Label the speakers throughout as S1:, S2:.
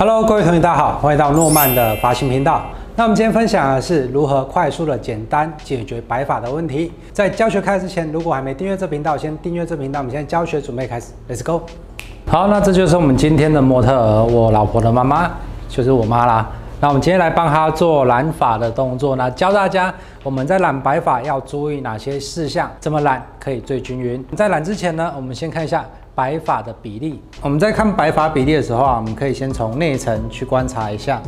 S1: Hello，各位同学，大家好，欢迎到诺曼的发型频道。那我们今天分享的是如何快速的简单解决白发的问题。在教学开始之前，如果还没订阅这频道，先订阅这频道。我们现在教学准备开始，Let's go。好，那这就是我们今天的模特儿，我老婆的妈妈，就是我妈啦。那我们今天来帮她做染发的动作，那教大家我们在染白发要注意哪些事项，怎么染可以最均匀。在染之前呢，我们先看一下。白发的比例，我们在看白发比例的时候啊，我们可以先从内层去观察一下。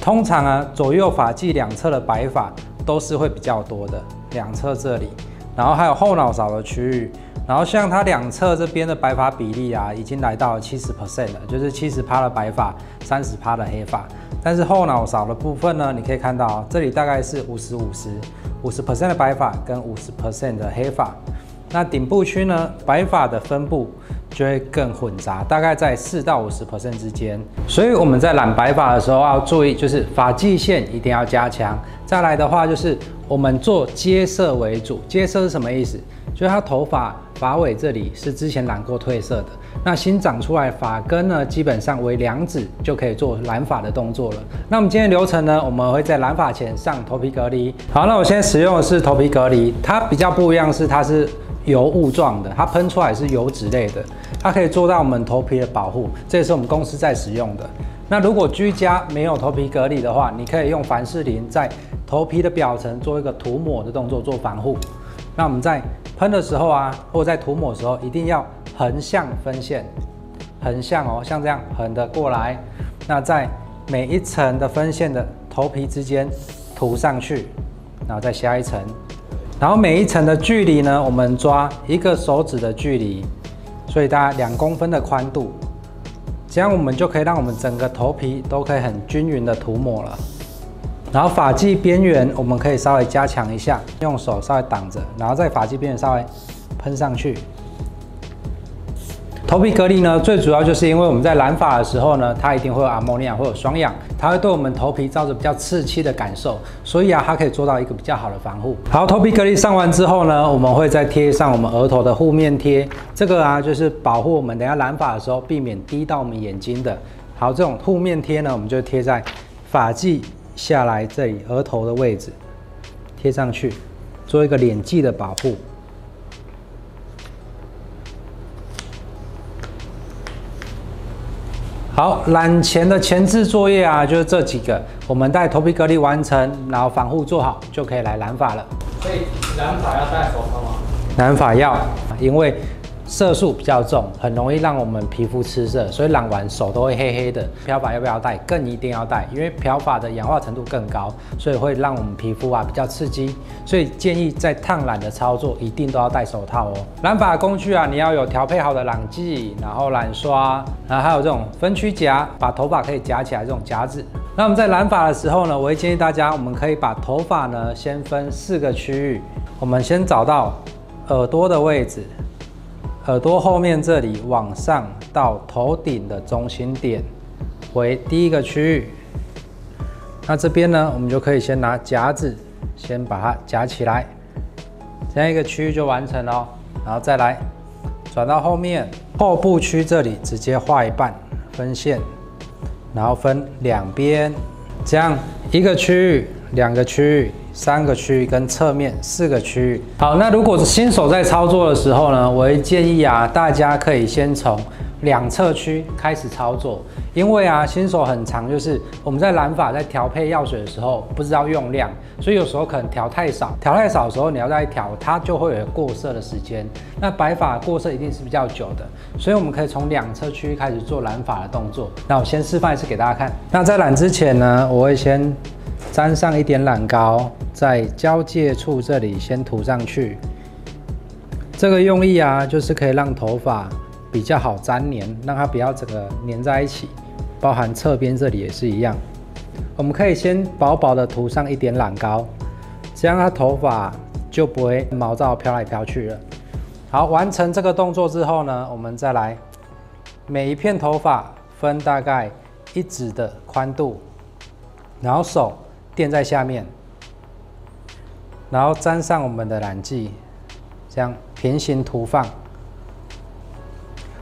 S1: 通常啊，左右发际两侧的白发都是会比较多的，两侧这里，然后还有后脑勺的区域，然后像它两侧这边的白发比例啊，已经来到七十 percent 了，就是七十趴的白发，三十趴的黑发。但是后脑勺的部分呢，你可以看到这里大概是五十五十，五十 percent 的白发跟五十 percent 的黑发。那顶部区呢，白发的分布就会更混杂，大概在四到五十 percent 之间。所以我们在染白发的时候要注意，就是发际线一定要加强。再来的话，就是我们做接色为主。接色是什么意思？就是它头发发尾这里是之前染过褪色的，那新长出来发根呢，基本上为两指就可以做染发的动作了。那我们今天流程呢，我们会在染发前上头皮隔离。好，那我现在使用的是头皮隔离，它比较不一样是它是。油雾状的，它喷出来是油脂类的，它可以做到我们头皮的保护，这也是我们公司在使用的。那如果居家没有头皮隔离的话，你可以用凡士林在头皮的表层做一个涂抹的动作做防护。那我们在喷的时候啊，或者在涂抹的时候，一定要横向分线，横向哦，像这样横的过来。那在每一层的分线的头皮之间涂上去，然后再下一层。然后每一层的距离呢，我们抓一个手指的距离，所以大概两公分的宽度，这样我们就可以让我们整个头皮都可以很均匀的涂抹了。然后发际边缘我们可以稍微加强一下，用手稍微挡着，然后在发际边缘稍微喷上去。头皮隔离呢，最主要就是因为我们在染发的时候呢，它一定会有阿莫尼亚，会有双氧，它会对我们头皮造成比较刺激的感受，所以啊，它可以做到一个比较好的防护。好，头皮隔离上完之后呢，我们会再贴上我们额头的护面贴，这个啊就是保护我们等下染发的时候避免滴到我们眼睛的。好，这种护面贴呢，我们就贴在发际下来这里额头的位置，贴上去，做一个脸际的保护。好，染前的前置作业啊，就是这几个，我们戴头皮隔离完成，然后防护做好，就可以来染发了。
S2: 所以染发要戴手套吗？
S1: 染发要，因为。色素比较重，很容易让我们皮肤吃色，所以染完手都会黑黑的。漂发要不要戴？更一定要戴，因为漂发的氧化程度更高，所以会让我们皮肤啊比较刺激。所以建议在烫染的操作一定都要戴手套哦。染发工具啊，你要有调配好的染剂，然后染刷，然后还有这种分区夹，把头发可以夹起来这种夹子。那我们在染发的时候呢，我会建议大家，我们可以把头发呢先分四个区域，我们先找到耳朵的位置。耳朵后面这里往上到头顶的中心点为第一个区域，那这边呢，我们就可以先拿夹子先把它夹起来，这样一个区域就完成了。然后再来转到后面后部区这里，直接画一半分线，然后分两边，这样一个区域，两个区域。三个区域跟侧面四个区域。好，那如果是新手在操作的时候呢，我会建议啊，大家可以先从两侧区开始操作，因为啊，新手很长，就是我们在染发在调配药水的时候不知道用量，所以有时候可能调太少，调太少的时候你要再调，它就会有过色的时间。那白发过色一定是比较久的，所以我们可以从两侧区开始做染发的动作。那我先示范一次给大家看。那在染之前呢，我会先。沾上一点染膏，在交界处这里先涂上去。这个用意啊，就是可以让头发比较好粘黏，让它不要整个粘在一起。包含侧边这里也是一样。我们可以先薄薄的涂上一点染膏，这样它头发就不会毛躁飘来飘去了。好，完成这个动作之后呢，我们再来每一片头发分大概一指的宽度，然后手。垫在下面，然后粘上我们的染剂，这样平行涂放。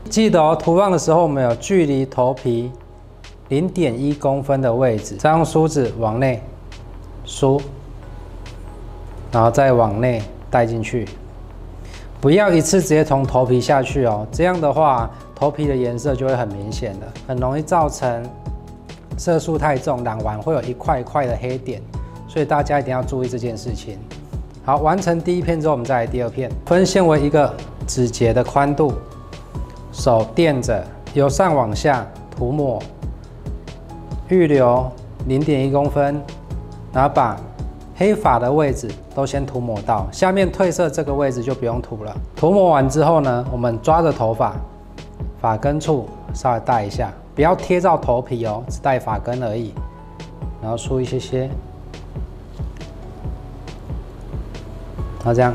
S1: 记得哦，涂放的时候我们有距离头皮零点一公分的位置，再用梳子往内梳，然后再往内带进去。不要一次直接从头皮下去哦，这样的话头皮的颜色就会很明显的，很容易造成色素太重，染完会有一块一块的黑点，所以大家一定要注意这件事情。好，完成第一片之后，我们再来第二片，分线为一个指节的宽度，手垫着，由上往下涂抹，预留零点一公分，然后把。黑发的位置都先涂抹到，下面褪色这个位置就不用涂了。涂抹完之后呢，我们抓着头发发根处稍微带一下，不要贴到头皮哦，只带发根而已。然后梳一些些，然后这样。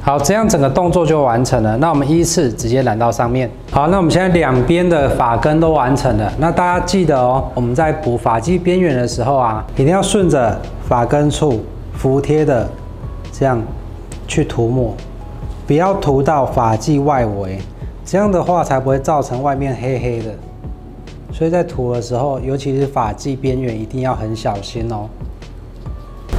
S1: 好，这样整个动作就完成了。那我们依次直接染到上面。好，那我们现在两边的发根都完成了。那大家记得哦，我们在补发际边缘的时候啊，一定要顺着发根处服贴的这样去涂抹，不要涂到发际外围，这样的话才不会造成外面黑黑的。所以在涂的时候，尤其是发际边缘，一定要很小心哦。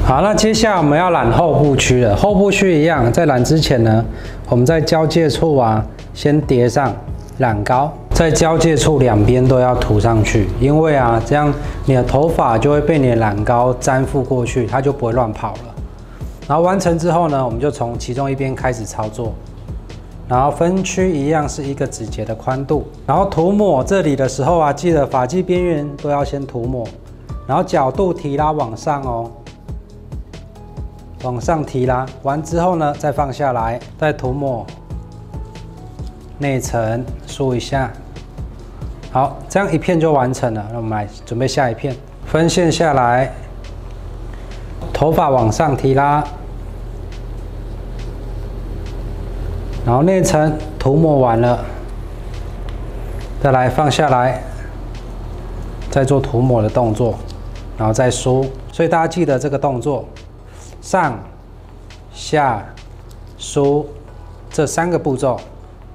S1: 好，那接下来我们要染后部区了。后部区一样，在染之前呢，我们在交界处啊，先叠上染膏，在交界处两边都要涂上去，因为啊，这样你的头发就会被你的染膏粘附过去，它就不会乱跑了。然后完成之后呢，我们就从其中一边开始操作，然后分区一样是一个指节的宽度，然后涂抹这里的时候啊，记得发际边缘都要先涂抹，然后角度提拉往上哦。往上提拉完之后呢，再放下来，再涂抹内层，梳一下。好，这样一片就完成了。那我们来准备下一片，分线下来，头发往上提拉，然后内层涂抹完了，再来放下来，再做涂抹的动作，然后再梳。所以大家记得这个动作。上、下、梳这三个步骤，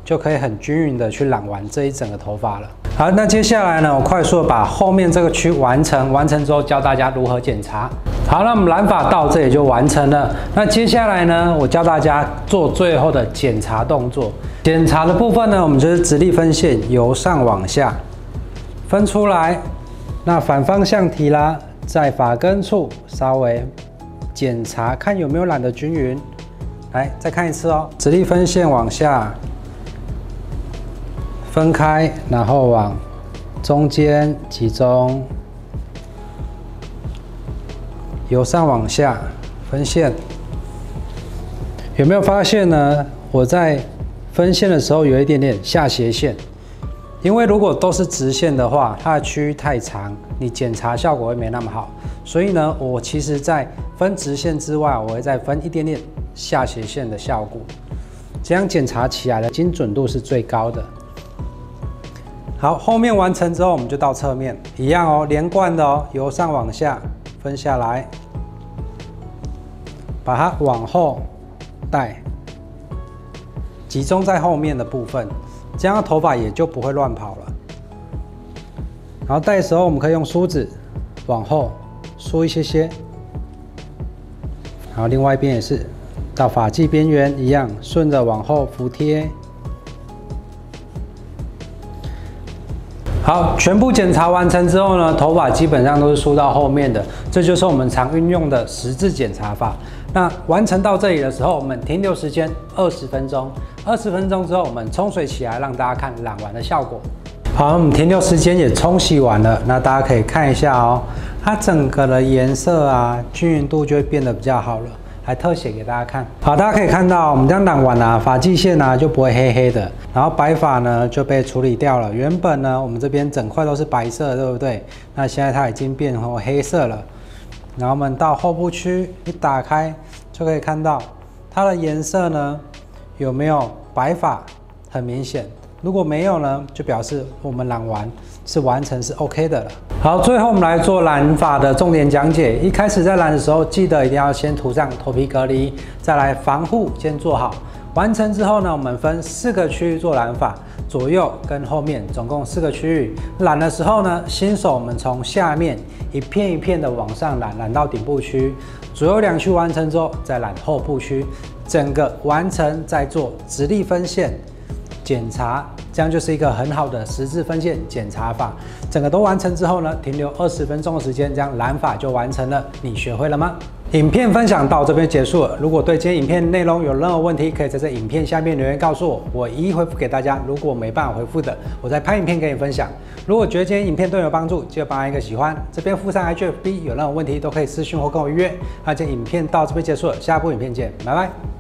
S1: 就可以很均匀的去染完这一整个头发了。好，那接下来呢，我快速把后面这个区完成，完成之后教大家如何检查。好，那我们染发到这里就完成了。那接下来呢，我教大家做最后的检查动作。检查的部分呢，我们就是直立分线，由上往下分出来，那反方向提拉，在发根处稍微。检查看有没有染得均匀，来再看一次哦。直立分线往下分开，然后往中间集中，由上往下分线。有没有发现呢？我在分线的时候有一点点下斜线。因为如果都是直线的话，它的区域太长，你检查效果会没那么好。所以呢，我其实在分直线之外，我会再分一点点下斜线的效果，这样检查起来的精准度是最高的。好，后面完成之后，我们就到侧面，一样哦，连贯的哦，由上往下分下来，把它往后带，集中在后面的部分。这样头发也就不会乱跑了。然后戴的时候，我们可以用梳子往后梳一些些。然后另外一边也是，到发际边缘一样，顺着往后服贴。好，全部检查完成之后呢，头发基本上都是梳到后面的，这就是我们常运用的十字检查法。那完成到这里的时候，我们停留时间二十分钟。二十分钟之后，我们冲水起来，让大家看染完的效果。好，我们停留时间也冲洗完了，那大家可以看一下哦，它整个的颜色啊，均匀度就会变得比较好了。还特写给大家看。好，大家可以看到，我们这样染完啊，发际线呢就不会黑黑的，然后白发呢就被处理掉了。原本呢，我们这边整块都是白色，对不对？那现在它已经变成黑色了。然后我们到后部区一打开，就可以看到它的颜色呢有没有白发，很明显。如果没有呢，就表示我们染完是完成是 OK 的了。好，最后我们来做染发的重点讲解。一开始在染的时候，记得一定要先涂上头皮隔离，再来防护先做好。完成之后呢，我们分四个区域做染发。左右跟后面总共四个区域。染的时候呢，新手我们从下面一片一片的往上染，染到顶部区，左右两区完成之后，再染后部区，整个完成再做直立分线检查，这样就是一个很好的十字分线检查法。整个都完成之后呢，停留二十分钟的时间，这样染法就完成了。你学会了吗？影片分享到这边结束了。如果对今天影片内容有任何问题，可以在这影片下面留言告诉我，我一一回复给大家。如果没办法回复的，我再拍影片给你分享。如果觉得今天影片对你有帮助，记得帮一个喜欢。这边附上 IGFB，有任何问题都可以私信或跟我预约。那今天影片到这边结束了，下部影片见，拜拜。